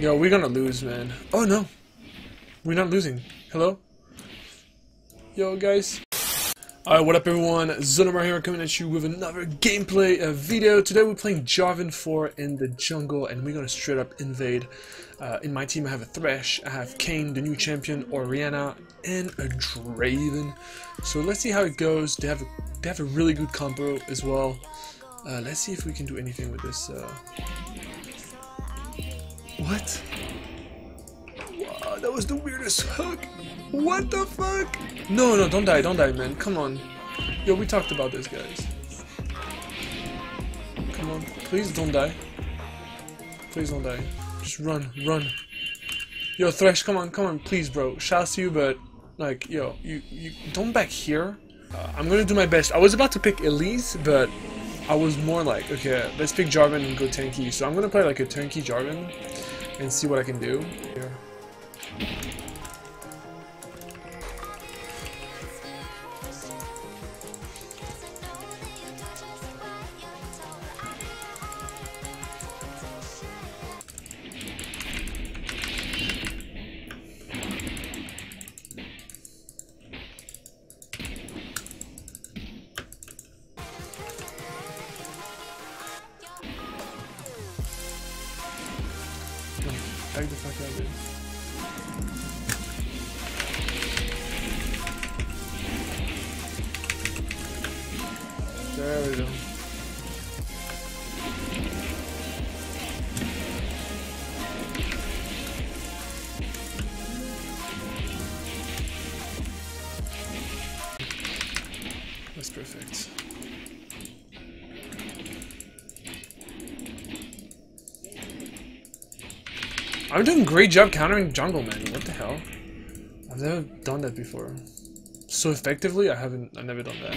Yo, we're gonna lose, man. Oh no, we're not losing. Hello? Yo, guys. Alright, what up everyone? Zonobrah here coming at you with another gameplay uh, video. Today we're playing Jarvan 4 in the jungle and we're gonna straight up invade. Uh, in my team I have a Thresh, I have Kayn, the new champion, Orianna, and a Draven. So let's see how it goes. They have a, they have a really good combo as well. Uh, let's see if we can do anything with this. What? Wow, that was the weirdest hook. What the fuck? No, no, don't die, don't die, man. Come on. Yo, we talked about this, guys. Come on. Please don't die. Please don't die. Just run, run. Yo, Thresh, come on, come on, please, bro. Shouts to you, but, like, yo, you, you don't back here. Uh, I'm gonna do my best. I was about to pick Elise, but I was more like, okay, let's pick Jarvan and go tanky. So I'm gonna play like a tanky Jarvan and see what I can do. Here. The fuck out, dude. There we go. That's perfect. I'm doing great job countering jungle, man. What the hell? I've never done that before. So effectively, I haven't. I've never done that.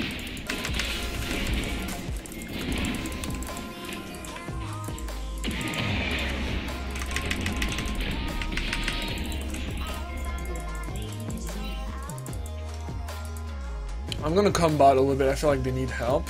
I'm gonna come bot a little bit. I feel like they need help.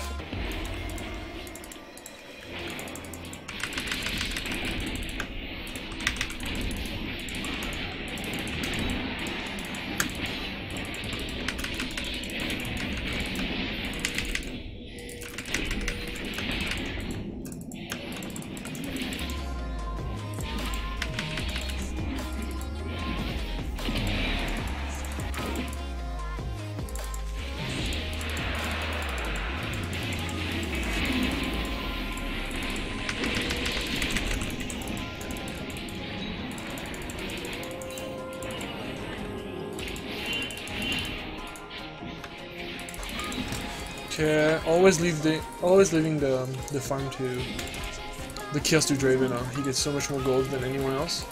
Okay, always leave the always leaving the um, the farm to the kills to Draven. Uh, he gets so much more gold than anyone else.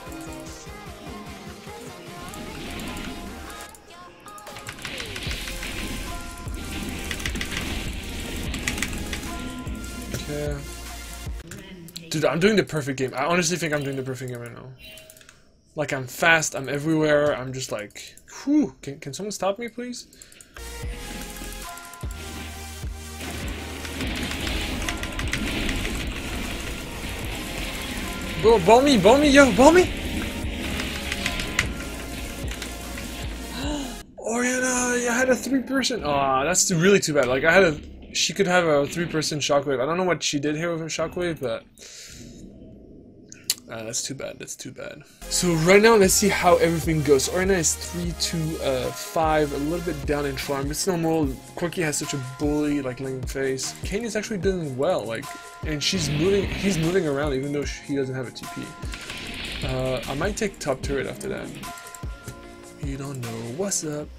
Okay. Dude, I'm doing the perfect game. I honestly think I'm doing the perfect game right now. Like I'm fast, I'm everywhere. I'm just like, whew. Can can someone stop me, please? Oh, Bro, ball me, ball me, yo, ball me! Orianna, I had a three person. Aw, that's really too bad. Like, I had a. She could have a 3% shockwave. I don't know what she did here with her shockwave, but. Uh, that's too bad. That's too bad. So right now, let's see how everything goes. Orianna is 3 to uh, 5, a little bit down in farm. It's normal. Corki has such a bully, like, lame face. Kayn is actually doing well, like, and she's moving. He's moving around even though he doesn't have a TP. Uh, I might take top turret after that. You don't know what's up.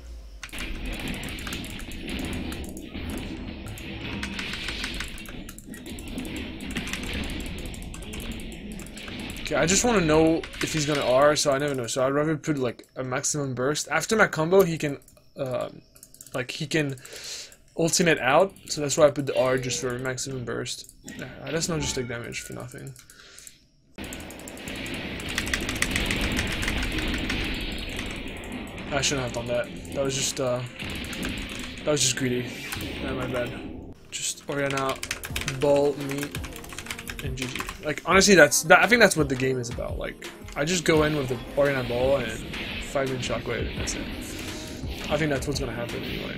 Okay, I just want to know if he's gonna R, so I never know. So I'd rather put like a maximum burst. After my combo, he can, uh, like he can ultimate out. So that's why I put the R just for maximum burst. Let's not just take damage for nothing. I shouldn't have done that. That was just, uh, that was just greedy. Yeah, my bad. Just Orianna, ball me, and GG. Like honestly, that's that, I think that's what the game is about. Like I just go in with the Orianna Ball and 5 minute Shockwave and that's it. I think that's what's gonna happen anyway.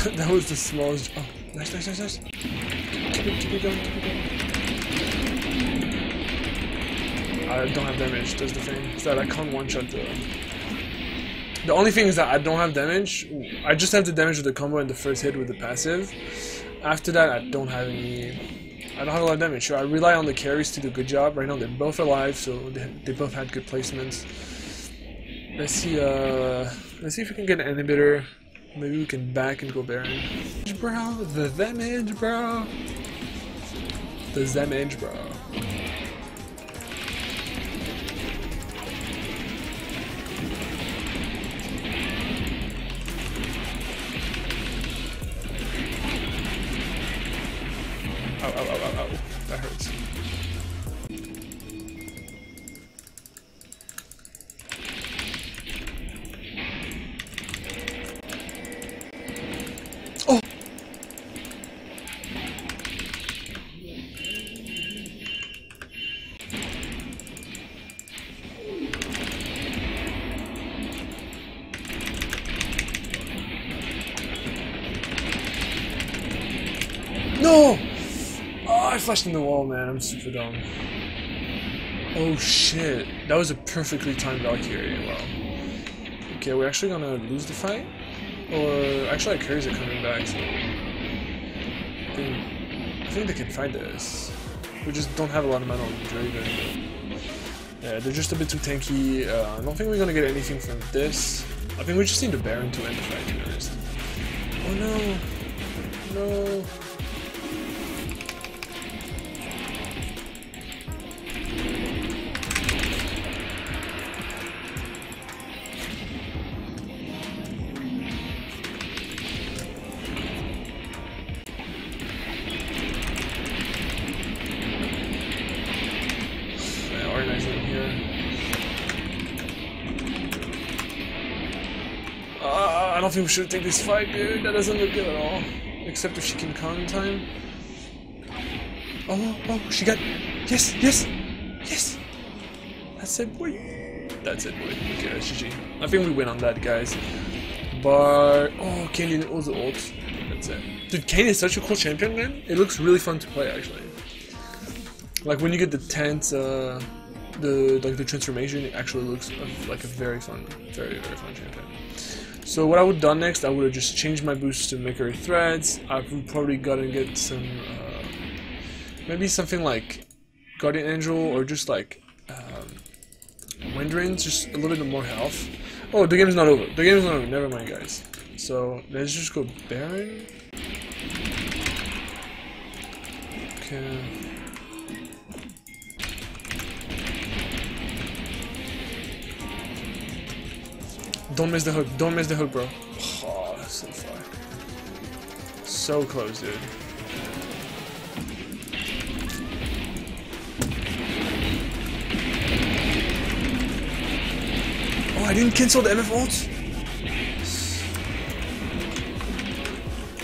that was the smallest. Oh, nice, nice, nice, nice. Keep it, keep it going, keep it going. I don't have damage, that's the thing. Is that I can't one-shot the... The only thing is that I don't have damage. I just have the damage with the combo and the first hit with the passive. After that, I don't have any... I don't have a lot of damage, so I rely on the carries to do a good job. Right now, they're both alive, so they, they both had good placements. Let's see, uh... Let's see if we can get an inhibitor. Maybe we can back and go Baron. Bro, the damage, bro. The damage, bro. Ow, ow, ow, ow, ow. That hurts. Oh! No! I flashed in the wall, man. I'm super dumb. Oh shit. That was a perfectly timed Valkyrie. Wow. Okay, we're actually gonna lose the fight? Or actually, our carries are coming back, so. I think, I think they can fight this. We just don't have a lot of mana on Draven. Yeah, they're just a bit too tanky. Uh, I don't think we're gonna get anything from this. I think we just need the Baron to end the fight, to be honest. Oh no! No! We should take this fight, dude. That doesn't look good at all. Except if she can count in time. Oh, oh, she got. Yes, yes, yes. That's it, boy. That's it, boy. Okay, GG. I think we win on that, guys. But oh, didn't ult the ult. That's it. Dude, Kayn is such a cool champion, man. It looks really fun to play, actually. Like when you get the tent, uh, the like the transformation, it actually looks like a very fun, very very fun champion. So what I would have done next, I would have just changed my boost to Mercury Treads. I would probably gotta get some, uh, maybe something like Guardian Angel or just like um, Wind Rains, just a little bit more health. Oh, the game is not over. The game is not over. Never mind, guys. So let's just go Baron. Okay. Don't miss the hook. Don't miss the hook, bro. Oh, so far. So close, dude. Oh, I didn't cancel the MF ult?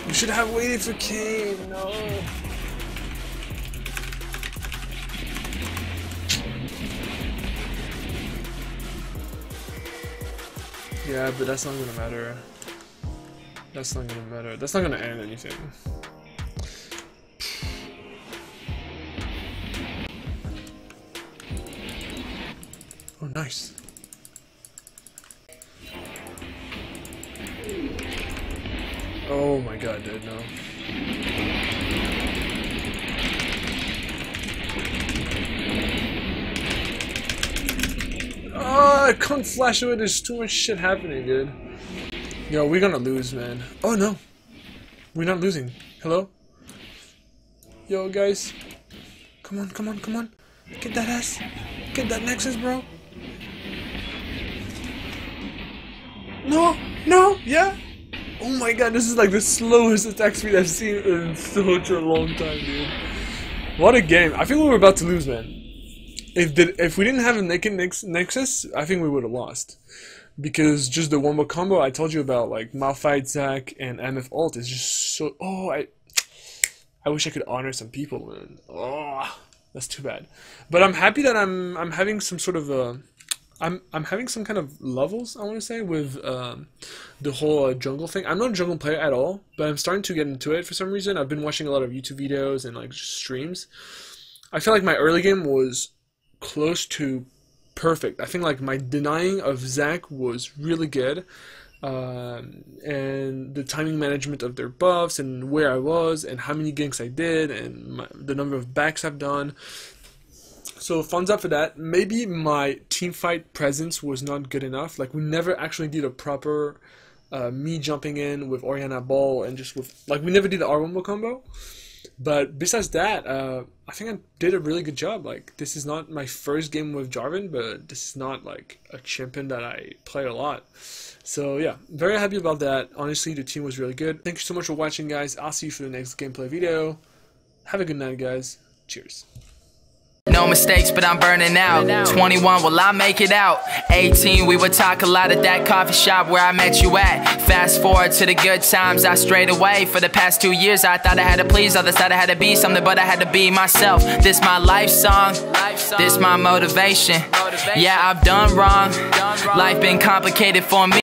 We should have waited for Kayn. No. Yeah, but that's not gonna matter. That's not gonna matter. That's not gonna end anything. Oh, nice. Oh my god, dude, no. I can't flash away. There's too much shit happening, dude. Yo, we're gonna lose, man. Oh no, we're not losing. Hello. Yo, guys. Come on, come on, come on. Get that ass. Get that Nexus, bro. No, no, yeah. Oh my god, this is like the slowest attack speed I've seen in such a long time, dude. What a game. I think we're about to lose, man. If the, if we didn't have a naked nex Nexus, I think we would have lost. because just the one more combo I told you about, like Malphite Zac and MF ult, is just so. Oh, I. I wish I could honor some people, man. Oh, that's too bad. But I'm happy that I'm I'm having some sort of a. I'm I'm having some kind of levels I want to say with um, the whole uh, jungle thing. I'm not a jungle player at all, but I'm starting to get into it for some reason. I've been watching a lot of YouTube videos and like streams. I feel like my early game was close to perfect. I think like my denying of Zac was really good. Um, and the timing management of their buffs and where I was and how many ganks I did and my, the number of backs I've done. So thumbs up for that. Maybe my team fight presence was not good enough. Like we never actually did a proper uh, me jumping in with Orianna Ball and just with like we never did the R1 combo. But besides that, uh, I think I did a really good job. Like this is not my first game with Jarvan, but this is not like a champion that I play a lot. So yeah, very happy about that. Honestly, the team was really good. Thank you so much for watching, guys. I'll see you for the next gameplay video. Have a good night, guys. Cheers. No mistakes, but I'm burning out. 21, will I make it out? 18, we would talk a lot at that coffee shop where I met you at. Fast forward to the good times, I strayed away. For the past two years, I thought I had to please others, thought I had to be something, but I had to be myself. This my life song, this my motivation. Yeah, I've done wrong. Life been complicated for me.